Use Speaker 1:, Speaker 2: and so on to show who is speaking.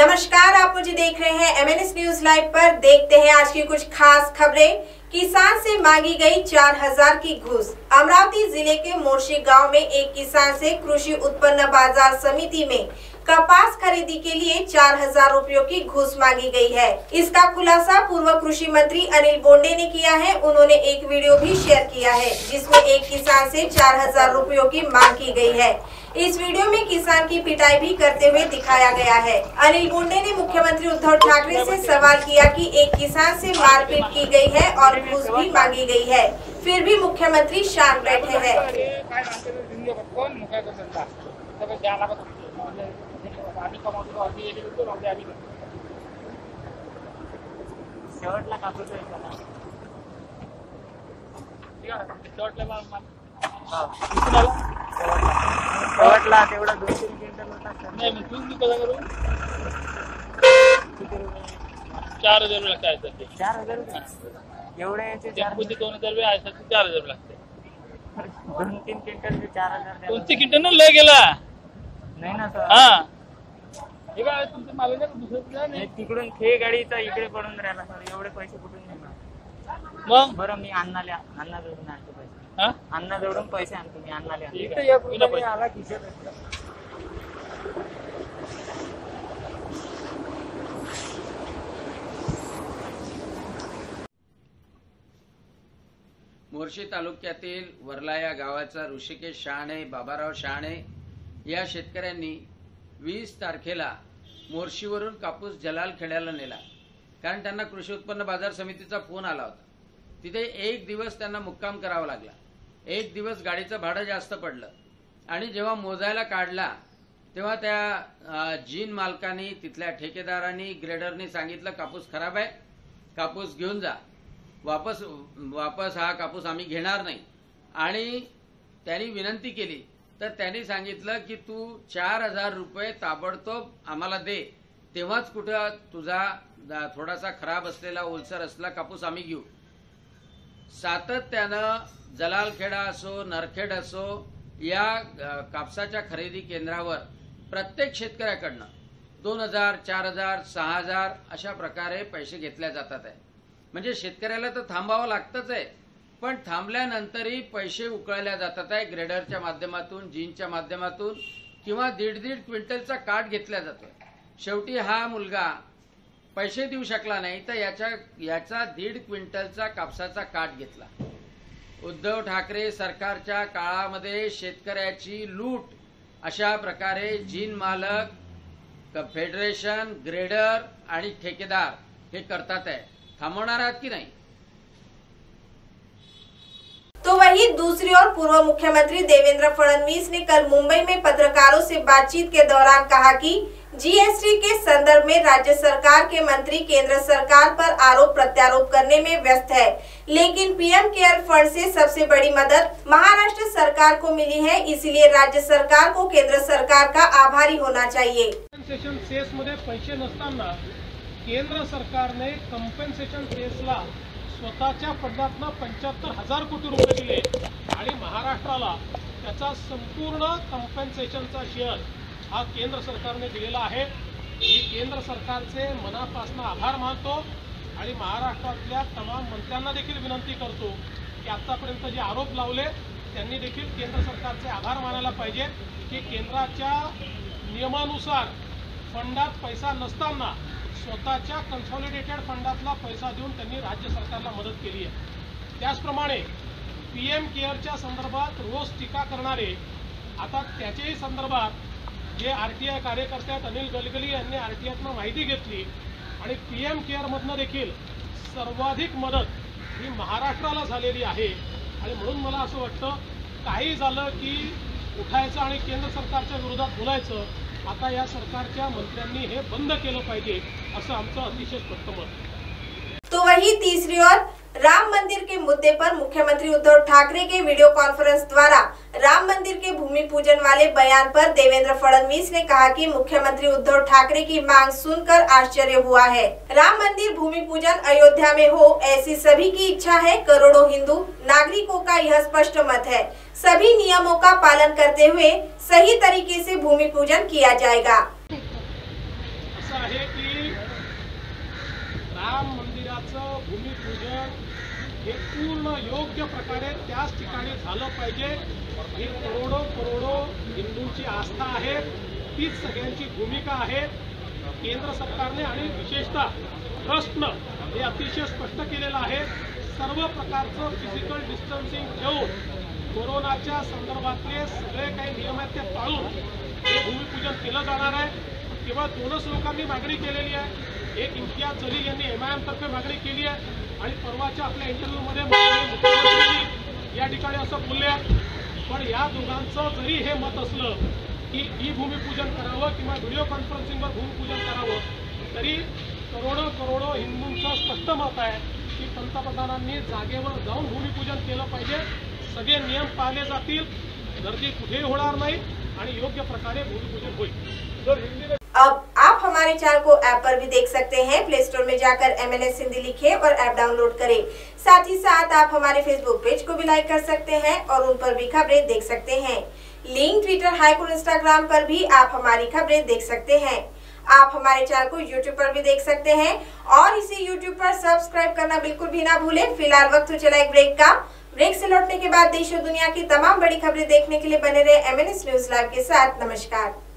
Speaker 1: नमस्कार, आप मुझे देख रहे हैं एमएनएस न्यूज़ लाइव पर। देखते हैं आज की कुछ खास खबरें। किसान से मांगी गई 4000 की घूस। अमरावती ज़िले के मोर्शी गाँव में एक किसान से कृषि उत्पन्न बाज़ार समिति में कपास खरीदी के लिए चार हज़ार रूपयों की घूस मांगी गई है। इसका खुलासा पूर्व कृषि मंत्री अनिल बोंडे ने किया है। उन्होंने एक वीडियो भी शेयर किया है, जिसमें एक किसान से चार हज़ार की मांग की गई है। इस वीडियो में किसान की पिटाई भी करते हुए दिखाया गया है। अनिल बोंडे ने मुख्यमंत्री उद्धव ठाकरे से सवाल किया कि एक किसान से मारपीट की गई है और घूस भी मांगी गई है। फिर भी मुख्यमंत्री शांत बैठे हैं.
Speaker 2: शेवटला
Speaker 3: शेवटला
Speaker 2: तेवढा दोन तीन क्विंटल होता.
Speaker 3: नाही मग तुम्ही कसं करू.
Speaker 2: किती रुपये?
Speaker 3: चार हजार रुपये लागतात
Speaker 2: चार हजार रुपये? एवढे याचे चार
Speaker 3: दोन हजार रुपये आहे त्याचे चार हजार रुपये लागते
Speaker 2: दोन तीन क्विंटलचे चार हजार द्यावे.
Speaker 3: कोणते किंटल लय गेला.
Speaker 2: नाही ना सर.
Speaker 3: हा. हे काय तुमचं मागे नाही का दुसरं कुठलं
Speaker 2: हे तिकडून खे गाडीचा इकडे पडून राहिला सर. एवढे पैसे कुठून देणार
Speaker 3: मग?
Speaker 2: बरं मी अन्नाले अन्ना जोडून आणतो पैसे. अन्ना जोडून पैसे आणतो मी. आला
Speaker 4: मोर्शी तालुक्यातील वर्ला या गावाचा ऋषिकेश शहाणे बाबाराव शहाणे या शेतकऱ्यांनी वीस तारखेला मोर्शीवरून कापूस जलाल खेड्याला नेला. कारण त्यांना कृषी उत्पन्न बाजार समितीचा फोन आला होता. तिथे एक दिवस त्यांना मुक्काम करावा लागला. एक दिवस गाडीचं भाडं जास्त पडलं. आणि जेव्हा मोजायला काढला तेव्हा त्या जीन मालकांनी तिथल्या ठेकेदारांनी ग्रेडरनी सांगितलं कापूस खराब आहे. कापूस घेऊन जा. वापस वापस हा कापूस आम्ही घेणार नाही. आणि त्यांनी विनंती केली. तर त्यांनी सांगितलं की तू चार हजार रुपये ताबडतोब आम्हाला दे. तेव्हाच कुठं तुझा थोडासा खराब असलेला ओलसर असला कापूस आम्ही घेऊ. सातत्यानं जलालखेडा असो नरखेड असो या कापसाच्या खरेदी केंद्रावर प्रत्येक शेतकऱ्याकडनं दोन हजार चार हजार सहा हजार अशा प्रकारे पैसे घेतल्या जातात आहे. म्हणजे शेतकऱ्याला तर थांबावं लागतंच आहे. पण थांबल्यानंतरही पैसे उकळल्या जातात आहे ग्रेडरच्या माध्यमातून जीनच्या माध्यमातून किंवा दीड दीड क्विंटलचा काट घेतला जातोय. शेवटी हा मुलगा पैसे देऊ शकला नाही तर याच्या याचा दीड क्विंटलचा कापसाचा काट घेतला. उद्धव ठाकरे सरकारच्या काळामध्ये शेतकऱ्याची लूट अशा प्रकारे जीन मालक फेडरेशन ग्रेडर आणि ठेकेदार हे करतात आहे. थांबवणार आहात की नाही?
Speaker 1: तो वहीं दूसरी ओर पूर्व मुख्यमंत्री देवेंद्र फडणवीस ने कल मुंबई में पत्रकारों से बातचीत के दौरान कहा कि जीएसटी के संदर्भ में राज्य सरकार के मंत्री केंद्र सरकार पर आरोप प्रत्यारोप करने में व्यस्त है। लेकिन पीएम केयर फंड से सबसे बड़ी मदद महाराष्ट्र सरकार को मिली है इसलिए राज्य सरकार को केंद्र सरकार का आभारी होना चाहिए।
Speaker 5: कम्पेन्सेशन सेसमध्ये पैसे नसताना केंद्र सरकारने कम्पेन्सेशन सेसला स्वतःच्या फंडातनं पंच्याहत्तर हजार कोटी रुपये दिले आणि महाराष्ट्राला त्याचा संपूर्ण कम्पेन्सेशनचा शेअर हा केंद्र सरकारने दिलेला आहे. मी केंद्र सरकारचे मनापासून आभार मानतो आणि महाराष्ट्रातल्या तमाम मंत्र्यांना देखील विनंती करतो की आत्तापर्यंत जे आरोप लावले त्यांनी देखील केंद्र सरकारचे आभार मानायला पाहिजे की केंद्राच्या नियमानुसार फंडात पैसा नसताना स्वतःच्या कन्सॉलिडेटेड फंडातला पैसा देऊन त्यांनी राज्य सरकारला मदत केली आहे. त्याचप्रमाणे पी एम केअरच्या संदर्भात रोज टीका करणारे आता त्याच्याही संदर्भात जे आर टी आय कार्यकर्त्यात अनिल गलगली यांनी आर टी आयतनं माहिती घेतली आणि पी एम केअरमधनं देखील सर्वाधिक मदत ही महाराष्ट्राला झालेली आहे. आणि म्हणून मला असं वाटतं काही झालं की उठायचं आणि केंद्र सरकारच्या विरोधात बोलायचं आता या सरकारच्या मंत्र्यांनी हे बंद केलं पाहिजे असं आमचं अतिशय स्पष्ट मत
Speaker 1: वहीं तीसरी ओर राम मंदिर के मुद्दे पर मुख्यमंत्री उद्धव ठाकरे के वीडियो कॉन्फ्रेंस द्वारा राम मंदिर के भूमि पूजन वाले बयान पर देवेंद्र फडणवीस ने कहा कि मुख्यमंत्री उद्धव ठाकरे की मांग सुनकर आश्चर्य हुआ है। राम मंदिर भूमि पूजन अयोध्या में हो, ऐसी सभी की इच्छा है, करोड़ों हिंदू नागरिकों का यह स्पष्ट मत है। सभी नियमों का पालन करते हुए सही तरीके से भूमि पूजन किया जाएगा।
Speaker 5: हे पूर्ण योग्य प्रकारे त्याच ठिकाणी झालं पाहिजे. ही करोडो करोडो हिंदूंची आस्था आहे. तीच सगळ्यांची भूमिका आहे. केंद्र सरकारने आणि विशेषतः ट्रस्टनं हे अतिशय स्पष्ट केलेलं आहे. सर्व प्रकारचं फिजिकल डिस्टन्सिंग ठेवून कोरोनाच्या संदर्भातले सगळे काही नियम आहेत ते पाळून हे भूमिपूजन केलं जाणार आहे. किंवा दोनच लोकांनी मागणी केलेली आहे. एक इम्तियाज जलील यांनी एम आय तर्फे मागणी केली आहे आणि परवाच्या आपल्या इंटरव्ह्यूमध्ये मुख्यमंत्र्यांनी या ठिकाणी असं बोलले आहे. पण या दोघांचं जरी हे मत असलं की ई भूमिपूजन करावं किंवा व्हिडिओ कॉन्फरन्सिंगवर भूमिपूजन करावं तरी करोडो करोडो हिंदूंचं स्पष्ट मत आहे की पंतप्रधानांनी जागेवर जाऊन भूमिपूजन केलं पाहिजे. सगळे नियम पाळले जातील. गर्दी कुठेही होणार नाही आणि योग्य प्रकारे भूमिपूजन होईल.
Speaker 1: जर हिंदी हमारे चैनल को ऐप पर भी देख सकते हैं। प्ले स्टोर में जाकर एम एन एस हिंदी लिखे और ऐप डाउनलोड करें। साथ ही साथ आप हमारे फेसबुक पेज को भी लाइक कर सकते हैं और उन पर भी खबरें देख सकते हैं। लिंक ट्विटर हाइक और इंस्टाग्राम पर भी आप हमारी खबरें देख सकते हैं। आप हमारे चैनल को यूट्यूब पर भी देख सकते हैं और इसे यूट्यूब पर सब्सक्राइब करना बिल्कुल भी ना भूलें। फ़िलहाल वक्त हो चला एक ब्रेक का। ब्रेक से लौटने के बाद देश और दुनिया की तमाम बड़ी खबरें देखने के लिए बने रहे एम न्यूज़ लाइव के साथ। नमस्कार।